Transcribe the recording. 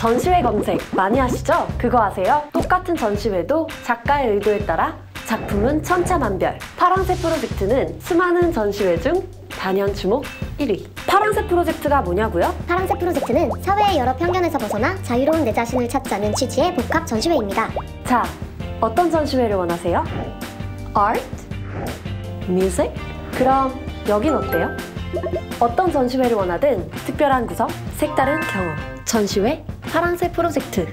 전시회 검색 많이 하시죠? 그거 아세요? 똑같은 전시회도 작가의 의도에 따라 작품은 천차만별. 파랑새 프로젝트는 수많은 전시회 중 단연 주목 1위. 파랑새 프로젝트가 뭐냐고요? 파랑새 프로젝트는 사회의 여러 편견에서 벗어나 자유로운 내 자신을 찾자는 취지의 복합 전시회입니다. 자, 어떤 전시회를 원하세요? Art? Music? 그럼 여긴 어때요? 어떤 전시회를 원하든 특별한 구성, 색다른 경험. 전시회 파랑새 프로젝트.